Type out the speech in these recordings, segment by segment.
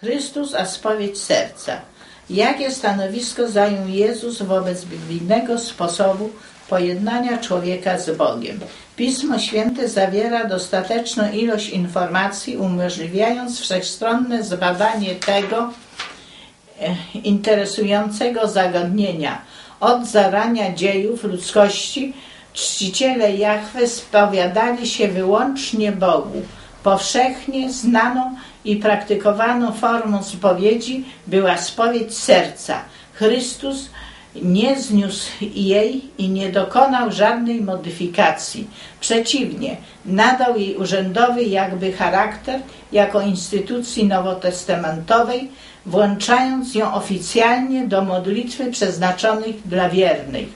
Chrystus, a spowiedź serca. Jakie stanowisko zajął Jezus wobec biblijnego sposobu pojednania człowieka z Bogiem? Pismo Święte zawiera dostateczną ilość informacji, umożliwiając wszechstronne zbadanie tego e, interesującego zagadnienia. Od zarania dziejów ludzkości czciciele Jahwe spowiadali się wyłącznie Bogu. Powszechnie znaną i praktykowaną formą spowiedzi była spowiedź serca. Chrystus nie zniósł jej i nie dokonał żadnej modyfikacji. Przeciwnie, nadał jej urzędowy jakby charakter jako instytucji nowotestamentowej, włączając ją oficjalnie do modlitwy przeznaczonych dla wiernych.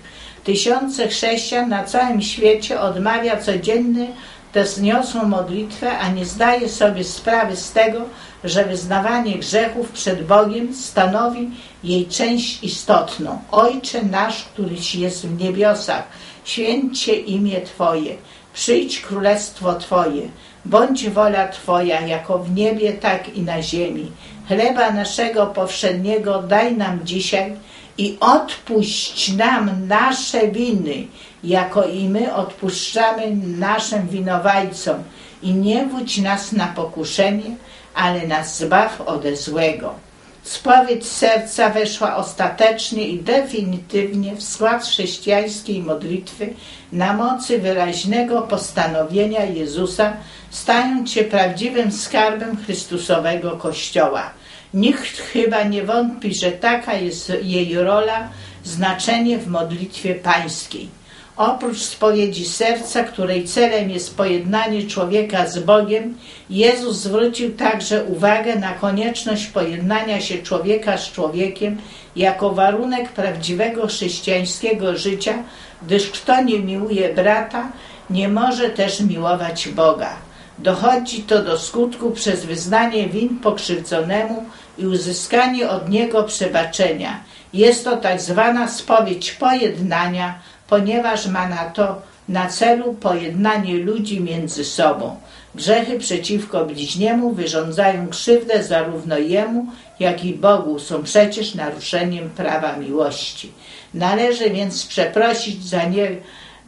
Tysiące chrześcijan na całym świecie odmawia codziennie tę zniosłą modlitwę, a nie zdaje sobie sprawy z tego, że wyznawanie grzechów przed Bogiem stanowi jej część istotną. Ojcze nasz, któryś jest w niebiosach, święcie imię Twoje, przyjdź królestwo Twoje, bądź wola Twoja, jako w niebie, tak i na ziemi. Chleba naszego powszedniego daj nam dzisiaj i odpuść nam nasze winy, jako i my odpuszczamy naszym winowajcom. I nie wódź nas na pokuszenie, ale nas zbaw ode złego. Spowiedź serca weszła ostatecznie i definitywnie w skład chrześcijańskiej modlitwy na mocy wyraźnego postanowienia Jezusa, stając się prawdziwym skarbem Chrystusowego Kościoła. Nikt chyba nie wątpi, że taka jest jej rola, znaczenie w modlitwie pańskiej. Oprócz spowiedzi serca, której celem jest pojednanie człowieka z Bogiem, Jezus zwrócił także uwagę na konieczność pojednania się człowieka z człowiekiem jako warunek prawdziwego chrześcijańskiego życia, gdyż kto nie miłuje brata, nie może też miłować Boga. Dochodzi to do skutku przez wyznanie win pokrzywdzonemu i uzyskanie od niego przebaczenia. Jest to tak zwana spowiedź pojednania, ponieważ ma na to na celu pojednanie ludzi między sobą. Grzechy przeciwko bliźniemu wyrządzają krzywdę zarówno jemu, jak i Bogu, są przecież naruszeniem prawa miłości. Należy więc przeprosić za nie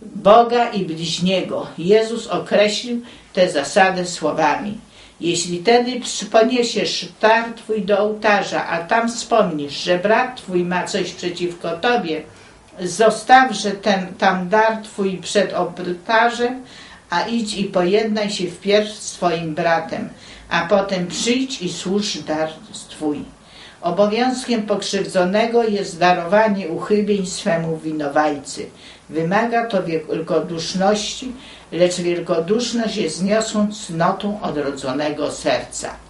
Boga i bliźniego. Jezus określił tę zasadę słowami. Jeśli tedy poniesiesz dar twój do ołtarza, a tam wspomnisz, że brat twój ma coś przeciwko tobie, zostawże ten tam dar twój przed ołtarzem, a idź i pojednaj się wpierw z twoim bratem, a potem przyjdź i służ dar twój. Obowiązkiem pokrzywdzonego jest darowanie uchybień swemu winowajcy. Wymaga to wielkoduszności, lecz wielkoduszność jest zniosłą cnotą odrodzonego serca.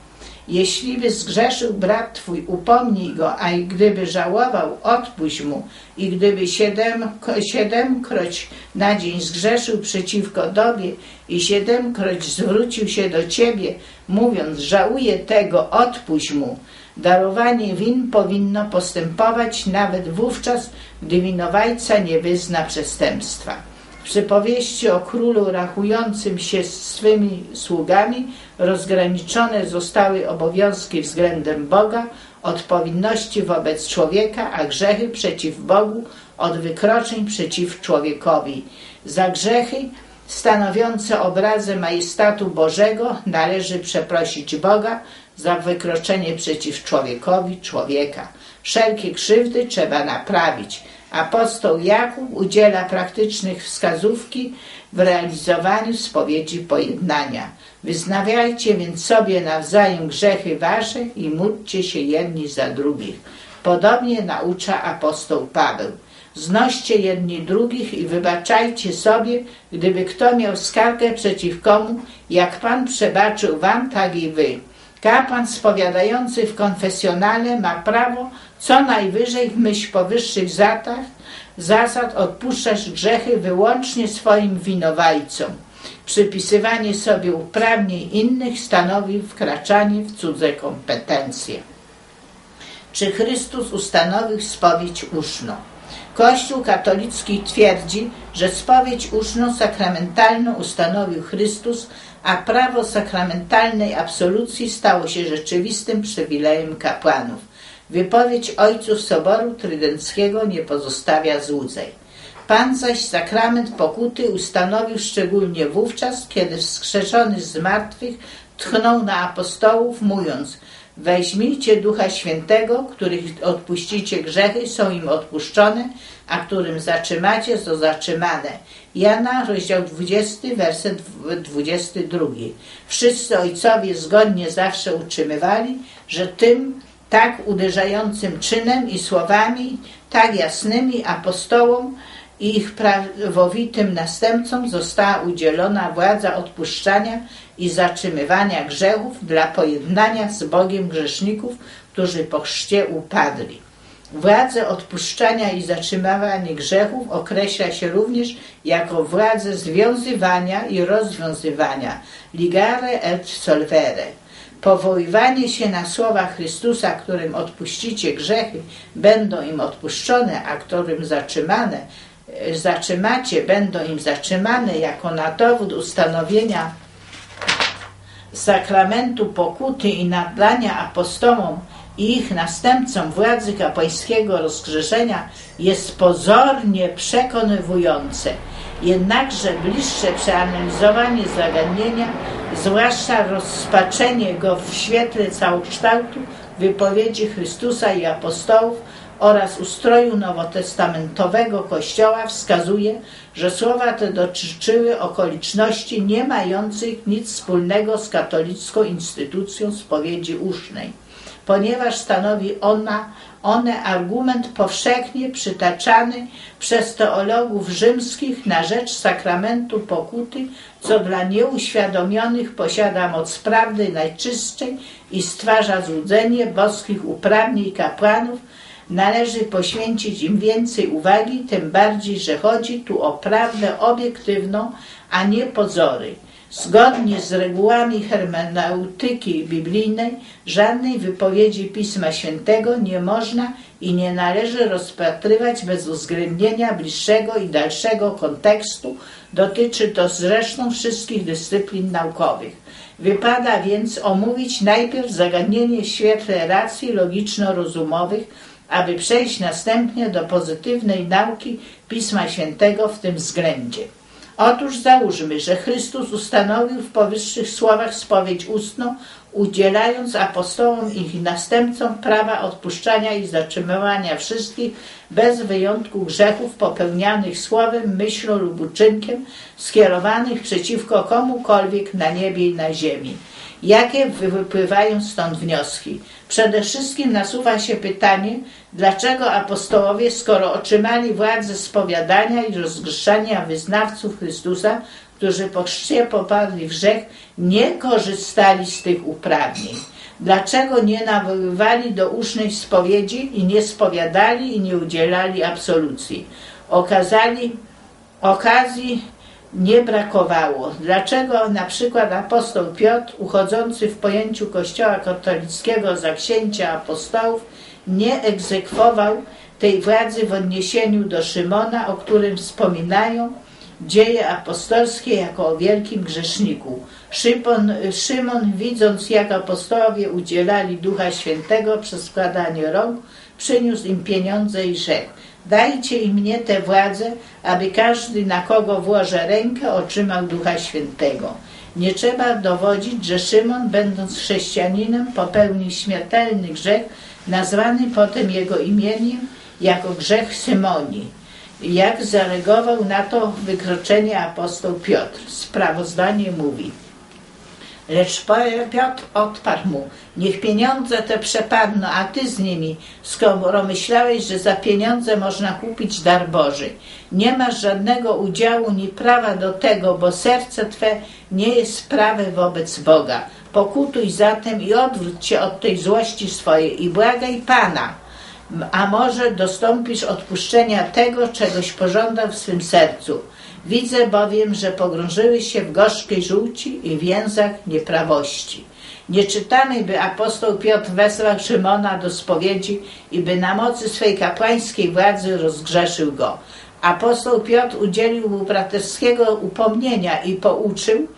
Jeśli by zgrzeszył brat twój, upomnij go, a i gdyby żałował, odpuść mu. I gdyby siedem, siedemkroć na dzień zgrzeszył przeciwko tobie i siedemkroć zwrócił się do ciebie, mówiąc, żałuję tego, odpuść mu. Darowanie win powinno postępować nawet wówczas, gdy winowajca nie wyzna przestępstwa. Przypowieści o królu rachującym się z swymi sługami rozgraniczone zostały obowiązki względem Boga od powinności wobec człowieka, a grzechy przeciw Bogu od wykroczeń przeciw człowiekowi. Za grzechy stanowiące obrazy majestatu Bożego należy przeprosić Boga, za wykroczenie przeciw człowiekowi człowieka. Wszelkie krzywdy trzeba naprawić. Apostoł Jakub udziela praktycznych wskazówki w realizowaniu spowiedzi pojednania. Wyznawiajcie więc sobie nawzajem grzechy wasze i módlcie się jedni za drugich. Podobnie naucza apostoł Paweł. Znoście jedni drugich i wybaczajcie sobie, gdyby kto miał skargę przeciw komu, jak Pan przebaczył wam, tak i wy. Kapłan spowiadający w konfesjonale ma prawo co najwyżej w myśl powyższych zatach, zasad odpuszczać grzechy wyłącznie swoim winowajcom. Przypisywanie sobie uprawnień innych stanowi wkraczanie w cudze kompetencje. Czy Chrystus ustanowił spowiedź uszną? Kościół katolicki twierdzi, że spowiedź uczną sakramentalną ustanowił Chrystus, a prawo sakramentalnej absolucji stało się rzeczywistym przywilejem kapłanów. Wypowiedź ojców Soboru Trydenckiego nie pozostawia złudzeń. Pan zaś sakrament pokuty ustanowił szczególnie wówczas, kiedy wskrzeszony z martwych tchnął na apostołów, mówiąc Weźmijcie Ducha Świętego, których odpuścicie grzechy, są im odpuszczone, a którym zatrzymacie, to zatrzymane. Jana, rozdział 20, werset 22. Wszyscy ojcowie zgodnie zawsze utrzymywali, że tym tak uderzającym czynem i słowami, tak jasnymi apostołom i ich prawowitym następcom została udzielona władza odpuszczania i zatrzymywania grzechów dla pojednania z Bogiem grzeszników, którzy po chrzcie upadli. Władzę odpuszczania i zatrzymywania grzechów określa się również jako władzę związywania i rozwiązywania, ligare et solvere. Powoływanie się na słowa Chrystusa, którym odpuścicie grzechy, będą im odpuszczone, a którym zatrzymane, zatrzymacie, będą im zatrzymane, jako na dowód ustanowienia sakramentu pokuty i nadania apostołom i ich następcom władzy kapłańskiego rozgrzeszenia jest pozornie przekonywujące. Jednakże bliższe przeanalizowanie zagadnienia, zwłaszcza rozpatrzenie go w świetle całokształtu wypowiedzi Chrystusa i apostołów oraz ustroju nowotestamentowego Kościoła wskazuje, że słowa te dotyczyły okoliczności nie mających nic wspólnego z katolicką instytucją spowiedzi usznej, ponieważ stanowi ona one argument powszechnie przytaczany przez teologów rzymskich na rzecz sakramentu pokuty, co dla nieuświadomionych posiada moc prawdy najczystszej i stwarza złudzenie boskich uprawnień kapłanów, Należy poświęcić im więcej uwagi, tym bardziej, że chodzi tu o prawdę obiektywną, a nie pozory. Zgodnie z regułami hermeneutyki biblijnej, żadnej wypowiedzi Pisma Świętego nie można i nie należy rozpatrywać bez uwzględnienia bliższego i dalszego kontekstu. Dotyczy to zresztą wszystkich dyscyplin naukowych. Wypada więc omówić najpierw zagadnienie w świetle racji logiczno-rozumowych, aby przejść następnie do pozytywnej nauki Pisma Świętego w tym względzie. Otóż załóżmy, że Chrystus ustanowił w powyższych słowach spowiedź ustną, udzielając apostołom i ich następcom prawa odpuszczania i zatrzymywania wszystkich bez wyjątku grzechów popełnianych słowem, myślą lub uczynkiem skierowanych przeciwko komukolwiek na niebie i na ziemi. Jakie wypływają stąd wnioski? Przede wszystkim nasuwa się pytanie, dlaczego apostołowie, skoro otrzymali władzę spowiadania i rozgrzeszania wyznawców Chrystusa, którzy po chrzcie popadli w grzech, nie korzystali z tych uprawnień? Dlaczego nie nawoływali do usznej spowiedzi i nie spowiadali i nie udzielali absolucji? Okazali okazji nie brakowało. Dlaczego na przykład apostoł Piotr, uchodzący w pojęciu Kościoła katolickiego za księcia apostołów, nie egzekwował tej władzy w odniesieniu do Szymona, o którym wspominają dzieje apostolskie jako o wielkim grzeszniku. Szymon, Szymon widząc jak apostołowie udzielali Ducha Świętego przez składanie rąk, przyniósł im pieniądze i rzekł Dajcie i mnie tę władzę, aby każdy, na kogo włożę rękę, otrzymał Ducha Świętego. Nie trzeba dowodzić, że Szymon, będąc chrześcijaninem, popełnił śmiertelny grzech, nazwany potem jego imieniem jako grzech Symonii. Jak zareagował na to wykroczenie apostoł Piotr? Sprawozdanie mówi – Lecz Piotr odparł mu, niech pieniądze te przepadną, a ty z nimi, skoro myślałeś, że za pieniądze można kupić dar Boży. Nie masz żadnego udziału ni prawa do tego, bo serce twe nie jest prawe wobec Boga. Pokutuj zatem i odwróć się od tej złości swojej i błagaj Pana, a może dostąpisz odpuszczenia tego, czegoś pożądał w swym sercu Widzę bowiem, że pogrążyły się w gorzkiej żółci i więzach nieprawości. Nie czytamy, by apostoł Piotr wezwał Szymona do spowiedzi i by na mocy swej kapłańskiej władzy rozgrzeszył go. Apostoł Piotr udzielił mu braterskiego upomnienia i pouczył,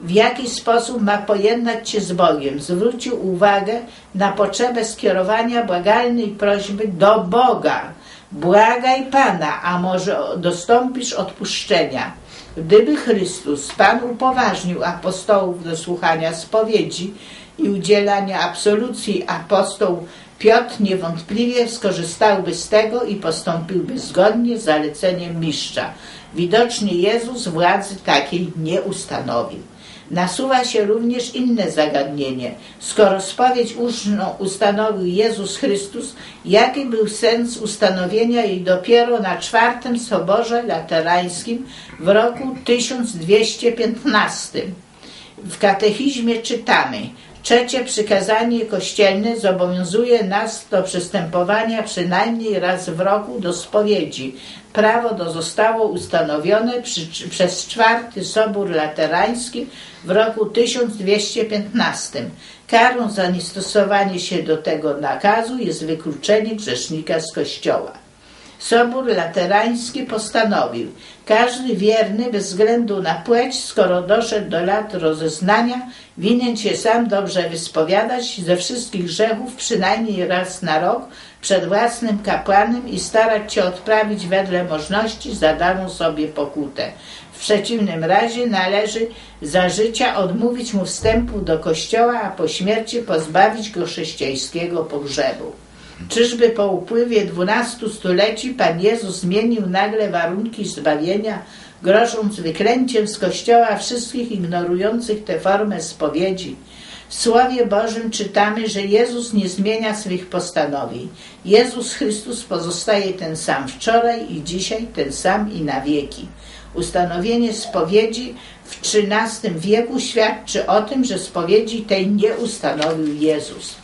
w jaki sposób ma pojednać się z Bogiem. Zwrócił uwagę na potrzebę skierowania błagalnej prośby do Boga. Błagaj Pana, a może dostąpisz odpuszczenia. Gdyby Chrystus, Pan upoważnił apostołów do słuchania spowiedzi i udzielania absolucji, apostoł Piotr niewątpliwie skorzystałby z tego i postąpiłby zgodnie z zaleceniem mistrza. Widocznie Jezus władzy takiej nie ustanowił. Nasuwa się również inne zagadnienie. Skoro spowiedź uczną ustanowił Jezus Chrystus, jaki był sens ustanowienia jej dopiero na czwartym Soborze Laterańskim w roku 1215? W katechizmie czytamy, Trzecie przykazanie kościelne zobowiązuje nas do przystępowania przynajmniej raz w roku do spowiedzi. Prawo to zostało ustanowione przy, przez czwarty Sobór Laterański w roku 1215. Karą za niestosowanie się do tego nakazu jest wykluczenie grzesznika z kościoła. Sobór Laterański postanowił, każdy wierny bez względu na płeć, skoro doszedł do lat rozeznania, winien się sam dobrze wyspowiadać ze wszystkich grzechów przynajmniej raz na rok przed własnym kapłanem i starać się odprawić wedle możności zadaną sobie pokutę. W przeciwnym razie należy za życia odmówić mu wstępu do kościoła, a po śmierci pozbawić go chrześcijańskiego pogrzebu. Czyżby po upływie dwunastu stuleci Pan Jezus zmienił nagle warunki zbawienia, grożąc wyklęciem z Kościoła wszystkich ignorujących tę formę spowiedzi? W Słowie Bożym czytamy, że Jezus nie zmienia swych postanowień. Jezus Chrystus pozostaje ten sam wczoraj i dzisiaj, ten sam i na wieki. Ustanowienie spowiedzi w XIII wieku świadczy o tym, że spowiedzi tej nie ustanowił Jezus.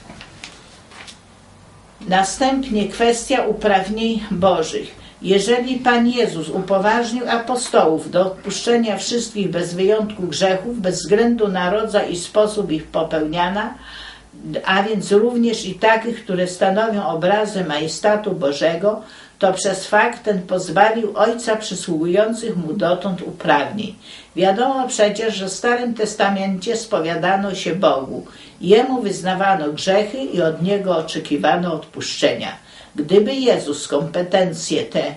Następnie kwestia uprawnień bożych. Jeżeli Pan Jezus upoważnił apostołów do odpuszczenia wszystkich bez wyjątku grzechów, bez względu na rodzaj i sposób ich popełniania, a więc również i takich, które stanowią obrazy majestatu Bożego, to przez fakt ten pozbawił Ojca przysługujących mu dotąd uprawnień. Wiadomo przecież, że w Starym Testamencie spowiadano się Bogu, Jemu wyznawano grzechy i od Niego oczekiwano odpuszczenia. Gdyby Jezus kompetencje te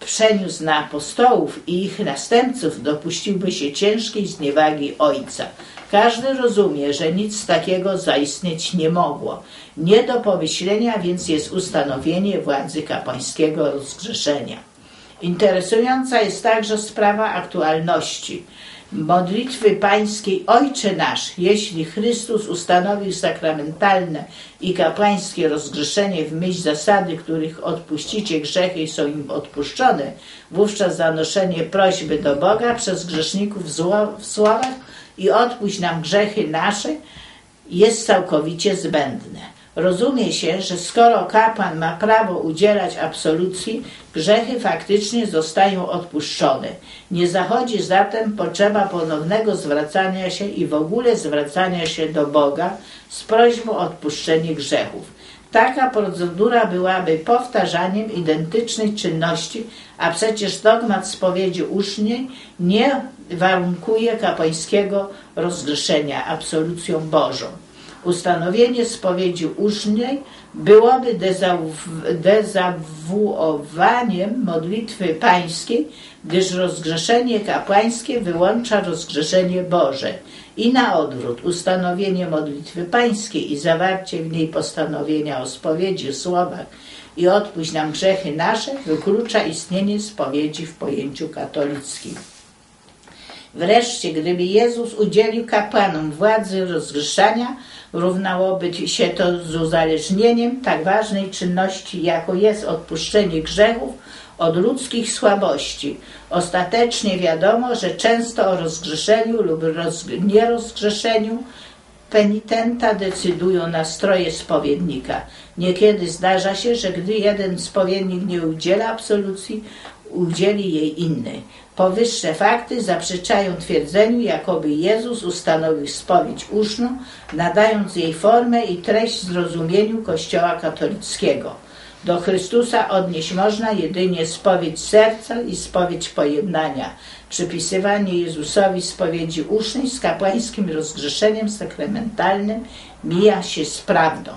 przeniósł na apostołów i ich następców, dopuściłby się ciężkiej zniewagi Ojca. Każdy rozumie, że nic takiego zaistnieć nie mogło. Nie do pomyślenia więc jest ustanowienie władzy kapłańskiego rozgrzeszenia. Interesująca jest także sprawa aktualności modlitwy pańskiej Ojcze nasz, jeśli Chrystus ustanowił sakramentalne i kapłańskie rozgrzeszenie w myśl zasady, których odpuścicie grzechy i są im odpuszczone, wówczas zanoszenie prośby do Boga przez grzeszników w słowach i odpuść nam grzechy nasze jest całkowicie zbędne. Rozumie się, że skoro kapłan ma prawo udzielać absolucji, grzechy faktycznie zostają odpuszczone. Nie zachodzi zatem potrzeba ponownego zwracania się i w ogóle zwracania się do Boga z prośbą o odpuszczenie grzechów. Taka procedura byłaby powtarzaniem identycznej czynności, a przecież dogmat spowiedzi uczniej nie warunkuje kapłańskiego rozgrzeszenia absolucją Bożą. Ustanowienie spowiedzi ucznej byłoby dezawuowaniem modlitwy pańskiej, gdyż rozgrzeszenie kapłańskie wyłącza rozgrzeszenie Boże. I na odwrót, ustanowienie modlitwy pańskiej i zawarcie w niej postanowienia o spowiedzi słowach i odpuść nam grzechy nasze wyklucza istnienie spowiedzi w pojęciu katolickim. Wreszcie, gdyby Jezus udzielił kapłanom władzy rozgrzeszania, równałoby się to z uzależnieniem tak ważnej czynności, jaką jest odpuszczenie grzechów od ludzkich słabości. Ostatecznie wiadomo, że często o rozgrzeszeniu lub roz, nierozgrzeszeniu penitenta decydują nastroje spowiednika. Niekiedy zdarza się, że gdy jeden spowiednik nie udziela absolucji, udzieli jej inny. Powyższe fakty zaprzeczają twierdzeniu, jakoby Jezus ustanowił spowiedź uszną, nadając jej formę i treść zrozumieniu Kościoła katolickiego. Do Chrystusa odnieść można jedynie spowiedź serca i spowiedź pojednania. Przypisywanie Jezusowi spowiedzi usznej z kapłańskim rozgrzeszeniem sakramentalnym mija się z prawdą.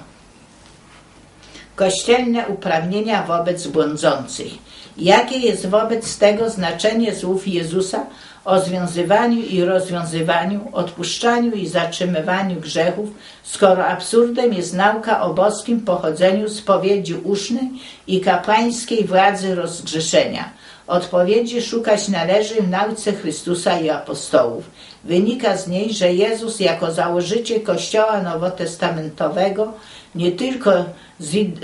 Kościelne uprawnienia wobec błądzących. Jakie jest wobec tego znaczenie słów Jezusa o związywaniu i rozwiązywaniu, odpuszczaniu i zatrzymywaniu grzechów, skoro absurdem jest nauka o boskim pochodzeniu spowiedzi usznej i kapłańskiej władzy rozgrzeszenia. Odpowiedzi szukać należy w nauce Chrystusa i apostołów. Wynika z niej, że Jezus jako założyciel Kościoła Nowotestamentowego nie tylko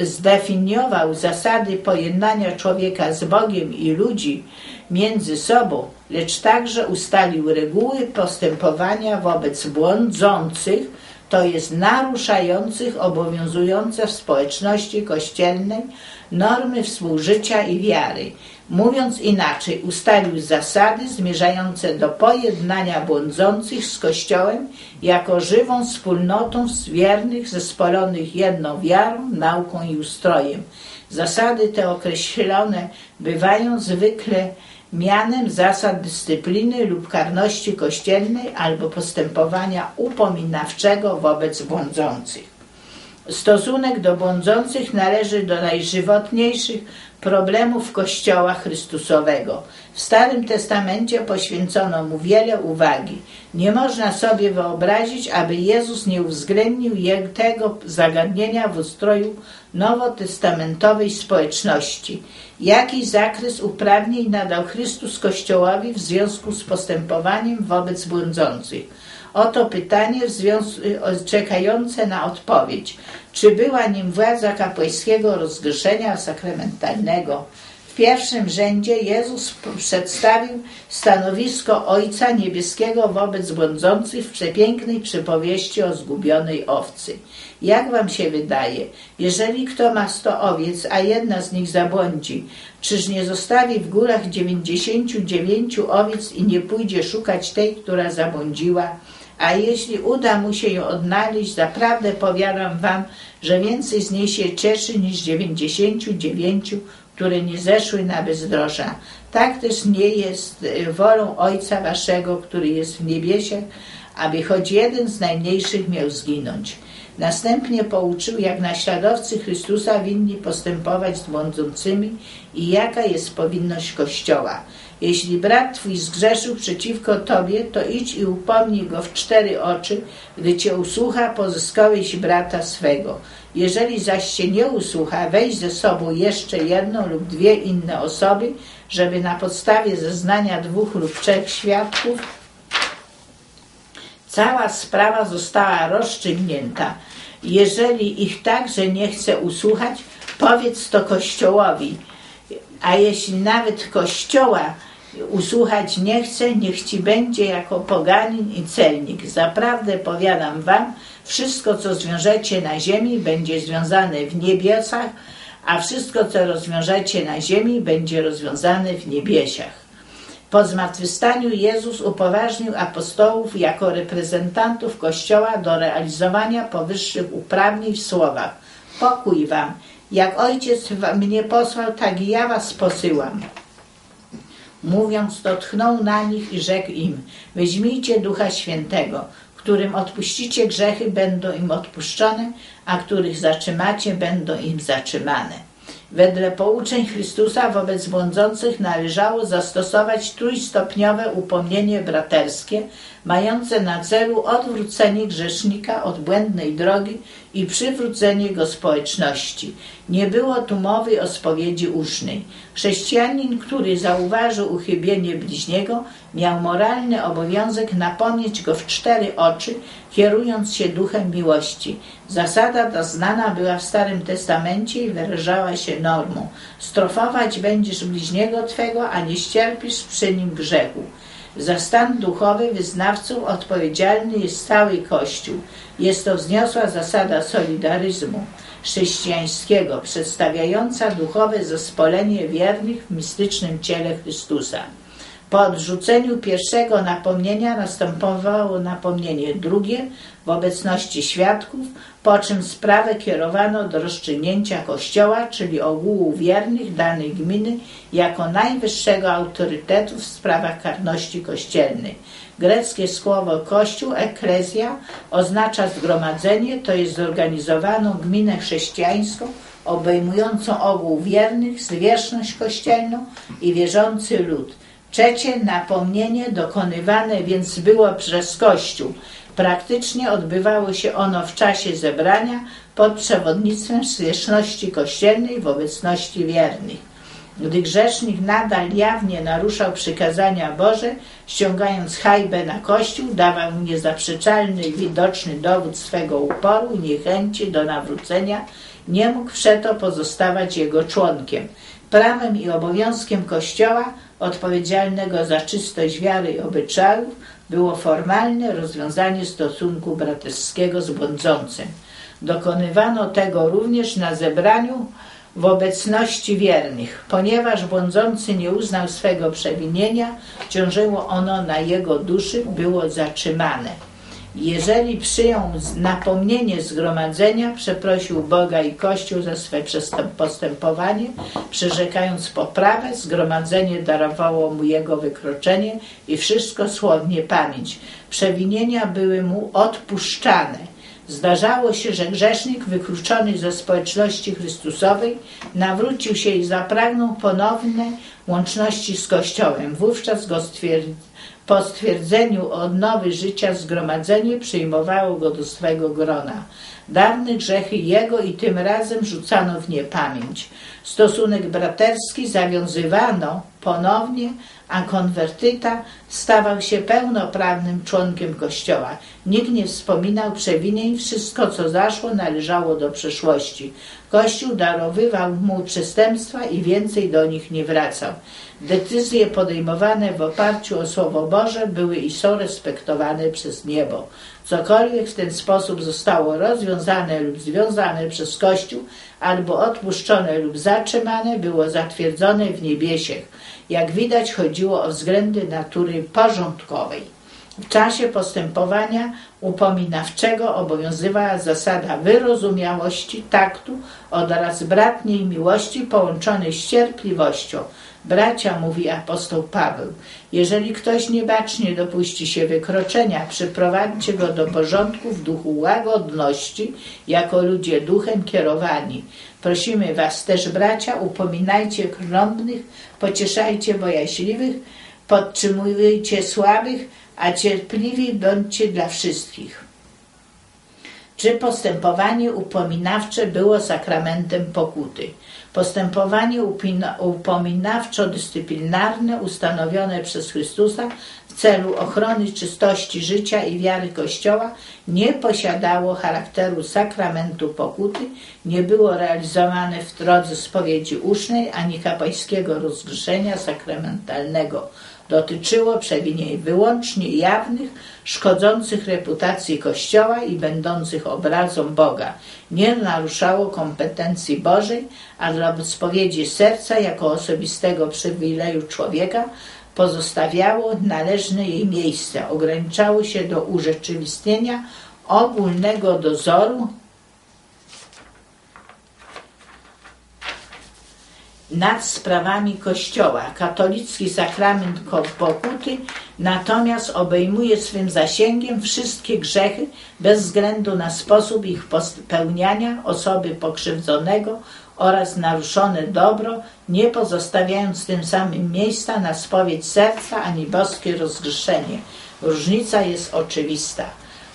zdefiniował zasady pojednania człowieka z Bogiem i ludzi między sobą, lecz także ustalił reguły postępowania wobec błądzących, to jest naruszających obowiązujące w społeczności kościelnej normy współżycia i wiary. Mówiąc inaczej, ustalił zasady zmierzające do pojednania błądzących z Kościołem jako żywą wspólnotą wiernych zespolonych jedną wiarą, nauką i ustrojem. Zasady te określone bywają zwykle mianem zasad dyscypliny lub karności kościelnej albo postępowania upominawczego wobec błądzących. Stosunek do błądzących należy do najżywotniejszych problemów Kościoła Chrystusowego. W Starym Testamencie poświęcono mu wiele uwagi. Nie można sobie wyobrazić, aby Jezus nie uwzględnił tego zagadnienia w ustroju nowotestamentowej społeczności. Jaki zakres uprawnień nadał Chrystus Kościołowi w związku z postępowaniem wobec błądzących? Oto pytanie związku, czekające na odpowiedź. Czy była nim władza kapłańskiego rozgrzeszenia sakramentalnego? W pierwszym rzędzie Jezus przedstawił stanowisko Ojca Niebieskiego wobec błądzących w przepięknej przypowieści o zgubionej owcy. Jak wam się wydaje, jeżeli kto ma sto owiec, a jedna z nich zabłądzi, czyż nie zostawi w górach dziewięćdziesięciu dziewięciu owiec i nie pójdzie szukać tej, która zabłądziła? A jeśli uda mu się ją odnaleźć, zaprawdę powiadam wam, że więcej z niej się cieszy niż dziewięćdziesięciu dziewięciu, które nie zeszły na bezdroża. Tak też nie jest e, wolą Ojca waszego, który jest w niebiesie, aby choć jeden z najmniejszych miał zginąć. Następnie pouczył, jak naśladowcy Chrystusa winni postępować z błądzącymi i jaka jest powinność Kościoła. Jeśli brat twój zgrzeszył przeciwko tobie, to idź i upomnij go w cztery oczy. Gdy cię usłucha, pozyskałeś brata swego. Jeżeli zaś cię nie usłucha, weź ze sobą jeszcze jedną lub dwie inne osoby, żeby na podstawie zeznania dwóch lub trzech świadków cała sprawa została rozstrzygnięta. Jeżeli ich także nie chce usłuchać, powiedz to Kościołowi. A jeśli nawet Kościoła usłuchać nie chce, niech ci będzie jako poganin i celnik. Zaprawdę powiadam wam, wszystko co zwiążecie na ziemi będzie związane w niebiosach, a wszystko co rozwiążecie na ziemi będzie rozwiązane w niebiesiach. Po zmartwychwstaniu Jezus upoważnił apostołów jako reprezentantów Kościoła do realizowania powyższych uprawnień w słowach. Pokój wam, jak Ojciec mnie posłał, tak i ja was posyłam. Mówiąc to, tchnął na nich i rzekł im, weźmijcie Ducha Świętego, którym odpuścicie grzechy, będą im odpuszczone, a których zatrzymacie, będą im zatrzymane. Wedle pouczeń Chrystusa wobec błądzących należało zastosować trójstopniowe upomnienie braterskie, mające na celu odwrócenie grzesznika od błędnej drogi i przywrócenie go społeczności. Nie było tu mowy o spowiedzi usznej. Chrześcijanin, który zauważył uchybienie bliźniego, miał moralny obowiązek napomnieć go w cztery oczy, kierując się duchem miłości. Zasada ta znana była w Starym Testamencie i wyrażała się normą. Strofować będziesz bliźniego Twego, a nie ścierpisz przy nim grzechu. Za stan duchowy wyznawców odpowiedzialny jest cały Kościół. Jest to wzniosła zasada solidaryzmu chrześcijańskiego, przedstawiająca duchowe zespolenie wiernych w mistycznym ciele Chrystusa. Po odrzuceniu pierwszego napomnienia następowało napomnienie drugie w obecności świadków, po czym sprawę kierowano do rozstrzygnięcia Kościoła, czyli ogółu wiernych danej gminy, jako najwyższego autorytetu w sprawach karności kościelnej. Greckie słowo kościół, eklezja, oznacza zgromadzenie, to jest zorganizowaną gminę chrześcijańską, obejmującą ogół wiernych, zwierzchność kościelną i wierzący lud. Trzecie napomnienie dokonywane więc było przez Kościół. Praktycznie odbywało się ono w czasie zebrania pod przewodnictwem zwierzchności kościelnej w obecności wiernych. Gdy grzesznik nadal jawnie naruszał przykazania Boże, ściągając hajbę na kościół, dawał niezaprzeczalny i widoczny dowód swego uporu i niechęci do nawrócenia, nie mógł przeto pozostawać jego członkiem. Prawem i obowiązkiem Kościoła, odpowiedzialnego za czystość wiary i obyczajów, było formalne rozwiązanie stosunku braterskiego z błądzącym. Dokonywano tego również na zebraniu w obecności wiernych. Ponieważ błądzący nie uznał swego przewinienia, ciążyło ono na jego duszy, było zatrzymane. Jeżeli przyjął napomnienie zgromadzenia, przeprosił Boga i Kościół za swe postępowanie, przyrzekając poprawę, zgromadzenie darowało mu jego wykroczenie i wszystko słownie pamięć. Przewinienia były mu odpuszczane Zdarzało się, że grzesznik wykluczony ze społeczności Chrystusowej nawrócił się i zapragnął ponownej łączności z Kościołem. Wówczas go po stwierdzeniu odnowy życia zgromadzenie przyjmowało go do swego grona. Dawne grzechy jego i tym razem rzucano w niepamięć. Stosunek braterski zawiązywano ponownie, a konwertyta stawał się pełnoprawnym członkiem Kościoła. Nikt nie wspominał przewinień, wszystko co zaszło należało do przeszłości. Kościół darowywał mu przestępstwa i więcej do nich nie wracał. Decyzje podejmowane w oparciu o Słowo Boże były i są respektowane przez niebo. Cokolwiek w ten sposób zostało rozwiązane lub związane przez Kościół, albo odpuszczone lub zatrzymane, było zatwierdzone w niebiesiech. Jak widać, chodziło o względy natury porządkowej. W czasie postępowania upominawczego obowiązywała zasada wyrozumiałości, taktu oraz bratniej miłości połączonej z cierpliwością. Bracia, mówi apostoł Paweł, jeżeli ktoś niebacznie dopuści się wykroczenia, przyprowadźcie go do porządku w duchu łagodności, jako ludzie duchem kierowani. Prosimy was też, bracia, upominajcie krąbnych, pocieszajcie bojaźliwych, podtrzymujcie słabych, a cierpliwi bądźcie dla wszystkich. Czy postępowanie upominawcze było sakramentem pokuty? Postępowanie upominawczo-dyscyplinarne ustanowione przez Chrystusa w celu ochrony czystości życia i wiary Kościoła nie posiadało charakteru sakramentu pokuty, nie było realizowane w drodze spowiedzi usznej ani kapłańskiego rozgrzeszenia sakramentalnego dotyczyło przewinień wyłącznie jawnych, szkodzących reputacji Kościoła i będących obrazą Boga. Nie naruszało kompetencji Bożej, a dla spowiedzi serca jako osobistego przywileju człowieka pozostawiało należne jej miejsce. Ograniczało się do urzeczywistnienia ogólnego dozoru nad sprawami Kościoła. Katolicki sakrament pokuty natomiast obejmuje swym zasięgiem wszystkie grzechy bez względu na sposób ich popełniania osoby pokrzywdzonego oraz naruszone dobro, nie pozostawiając tym samym miejsca na spowiedź serca ani boskie rozgrzeszenie. Różnica jest oczywista.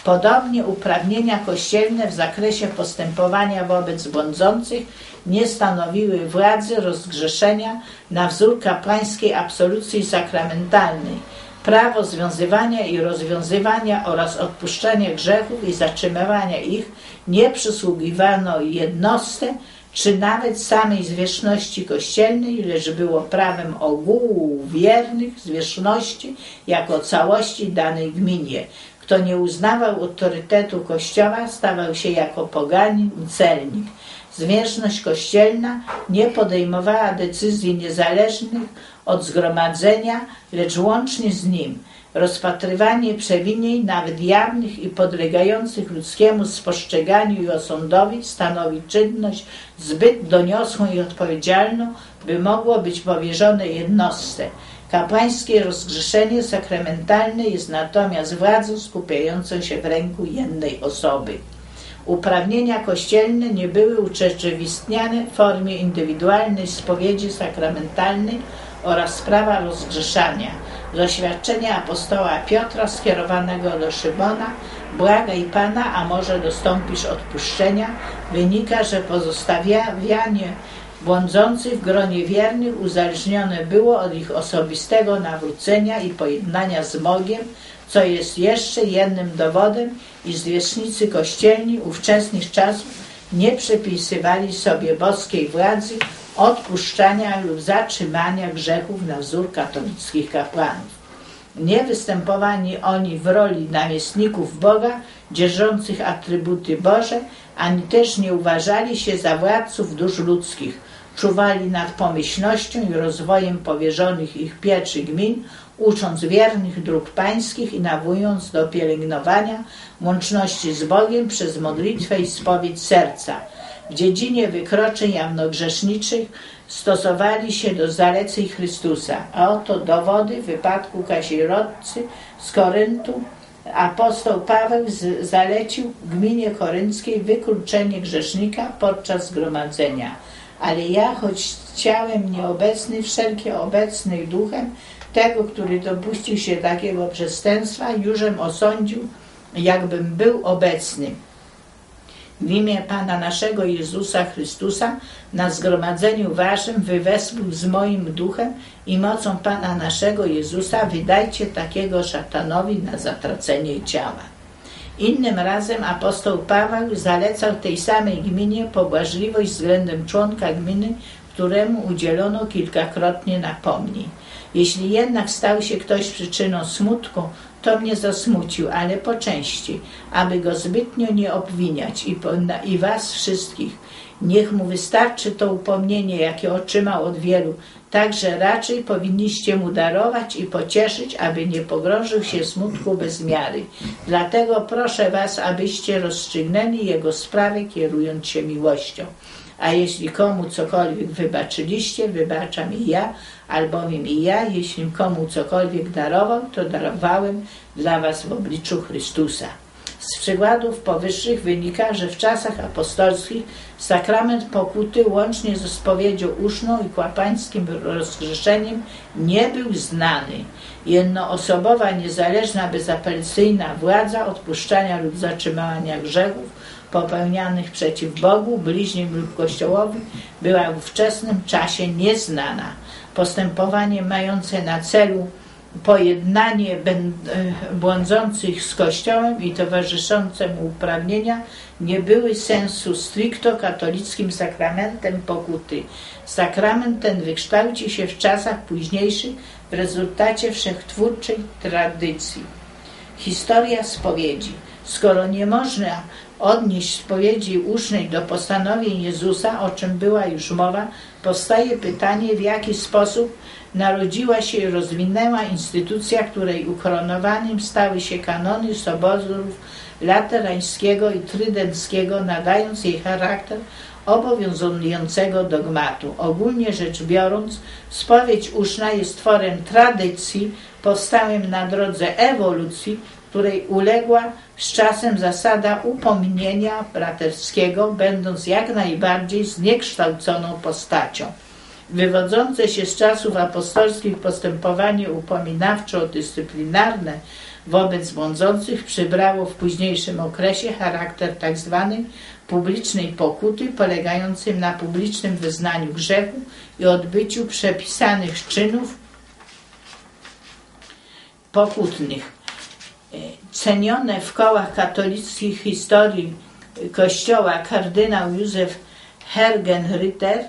Podobnie uprawnienia kościelne w zakresie postępowania wobec błądzących nie stanowiły władzy rozgrzeszenia na wzór kapłańskiej absolucji sakramentalnej. Prawo związywania i rozwiązywania oraz odpuszczania grzechów i zatrzymywania ich nie przysługiwano jednostce czy nawet samej zwierzchności kościelnej, lecz było prawem ogółu wiernych zwierzchności jako całości danej gminie. Kto nie uznawał autorytetu Kościoła, stawał się jako poganin i celnik. Zwierzchność kościelna nie podejmowała decyzji niezależnych od zgromadzenia, lecz łącznie z nim. Rozpatrywanie przewinień, nawet jawnych i podlegających ludzkiemu spostrzeganiu i osądowi, stanowi czynność zbyt doniosłą i odpowiedzialną, by mogło być powierzone jednostce. Kapłańskie rozgrzeszenie sakramentalne jest natomiast władzą skupiającą się w ręku jednej osoby. Uprawnienia kościelne nie były urzeczywistniane w formie indywidualnej spowiedzi sakramentalnej oraz sprawa rozgrzeszania. Z oświadczenia apostoła Piotra skierowanego do Szymona błagaj Pana, a może dostąpisz odpuszczenia, wynika, że pozostawianie błądzących w gronie wiernych uzależnione było od ich osobistego nawrócenia i pojednania z Bogiem, co jest jeszcze jednym dowodem, iż zwierzchnicy kościelni ówczesnych czasów nie przypisywali sobie boskiej władzy odpuszczania lub zatrzymania grzechów na wzór katolickich kapłanów. Nie występowali oni w roli namiestników Boga, dzierżących atrybuty Boże, ani też nie uważali się za władców dusz ludzkich. Czuwali nad pomyślnością i rozwojem powierzonych ich pieczy gmin, ucząc wiernych dróg pańskich i nawołując do pielęgnowania łączności z Bogiem przez modlitwę i spowiedź serca. W dziedzinie wykroczeń jamnogrzeszniczych stosowali się do zaleceń Chrystusa, a oto dowody wypadku kazirodcy z Koryntu. Apostoł Paweł zalecił gminie korynckiej wykluczenie grzesznika podczas zgromadzenia. Ale ja, choć ciałem nieobecny, wszelkie obecny duchem, tego, który dopuścił się takiego przestępstwa, jużem osądził, jakbym był obecny. W imię Pana naszego Jezusa Chrystusa na zgromadzeniu waszym wywespół z moim duchem i mocą Pana naszego Jezusa wydajcie takiego szatanowi na zatracenie ciała. Innym razem apostoł Paweł zalecał tej samej gminie pobłażliwość względem członka gminy, któremu udzielono kilkakrotnie napomnień. Jeśli jednak stał się ktoś przyczyną smutku, to mnie zasmucił, ale po części, aby go zbytnio nie obwiniać i, i was wszystkich. Niech mu wystarczy to upomnienie, jakie otrzymał od wielu. Także raczej powinniście mu darować i pocieszyć, aby nie pogrążył się smutku bez miary. Dlatego proszę was, abyście rozstrzygnęli jego sprawę, kierując się miłością. A jeśli komu cokolwiek wybaczyliście, wybaczam i ja, albowiem i ja, jeśli komu cokolwiek darował, to darowałem dla was w obliczu Chrystusa. Z przykładów powyższych wynika, że w czasach apostolskich sakrament pokuty łącznie ze spowiedzią uszną i kłapańskim rozgrzeszeniem nie był znany. Jednoosobowa, niezależna, bezapelacyjna władza odpuszczania lub zatrzymania grzechów popełnianych przeciw Bogu, bliźnim lub Kościołowi była w ówczesnym czasie nieznana. Postępowanie mające na celu pojednanie e, błądzących z Kościołem i towarzyszące mu uprawnienia nie były sensu stricto katolickim sakramentem pokuty. Sakrament ten wykształci się w czasach późniejszych w rezultacie wszechtwórczej tradycji. Historia spowiedzi. Skoro nie można odnieść spowiedzi usznej do postanowień Jezusa, o czym była już mowa, powstaje pytanie, w jaki sposób narodziła się i rozwinęła instytucja, której ukoronowaniem stały się kanony sobozów laterańskiego i trydenckiego, nadając jej charakter obowiązującego dogmatu. Ogólnie rzecz biorąc, spowiedź uszna jest tworem tradycji, powstałym na drodze ewolucji, której uległa z czasem zasada upomnienia braterskiego, będąc jak najbardziej zniekształconą postacią. Wywodzące się z czasów apostolskich postępowanie upominawczo-dyscyplinarne wobec błądzących przybrało w późniejszym okresie charakter tzw. Tak publicznej pokuty, polegającym na publicznym wyznaniu grzechu i odbyciu przepisanych czynów pokutnych cenione w kołach katolickich historii Kościoła kardynał Józef Hergenritter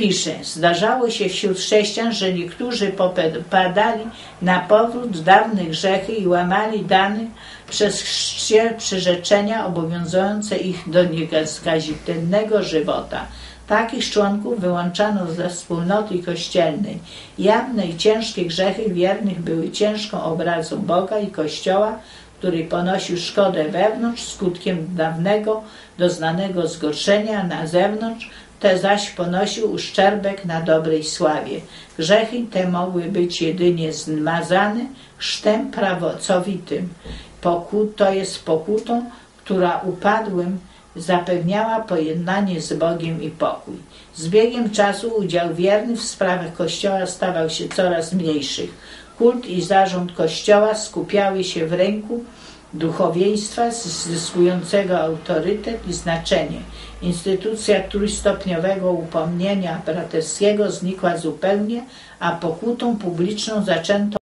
pisze, zdarzało się wśród chrześcijan, że niektórzy popadali na powrót dawnych grzechy i łamali dane przez chrzcie przyrzeczenia obowiązujące ich do nieskazitelnego żywota. Takich członków wyłączano ze wspólnoty kościelnej. Jawne i ciężkie grzechy wiernych były ciężką obrazą Boga i Kościoła, który ponosił szkodę wewnątrz skutkiem dawnego doznanego zgorszenia na zewnątrz, te zaś ponosił uszczerbek na dobrej sławie. Grzechy te mogły być jedynie zmazane chrztem prawocowitym. Pokut, to jest pokutą, która upadłym zapewniała pojednanie z Bogiem i pokój. Z biegiem czasu udział wierny w sprawach Kościoła stawał się coraz mniejszych. Kult i zarząd Kościoła skupiały się w ręku duchowieństwa zyskującego autorytet i znaczenie. Instytucja trójstopniowego upomnienia braterskiego znikła zupełnie, a pokutą publiczną zaczęto